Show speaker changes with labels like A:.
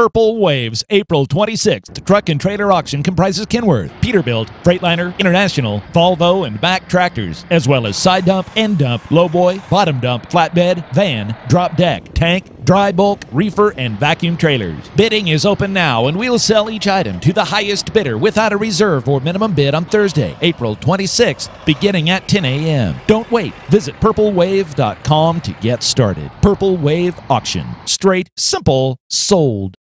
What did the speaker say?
A: Purple Wave's, April 26th. Truck and trailer auction comprises Kenworth, Peterbilt, Freightliner, International, Volvo, and Mack tractors, as well as side dump, end dump, lowboy, bottom dump, flatbed, van, drop deck, tank, dry bulk, reefer, and vacuum trailers. Bidding is open now, and we'll sell each item to the highest bidder without a reserve or minimum bid on Thursday, April 26th, beginning at 10 a.m. Don't wait. Visit purplewave.com to get started. Purple Wave Auction. Straight, simple, sold.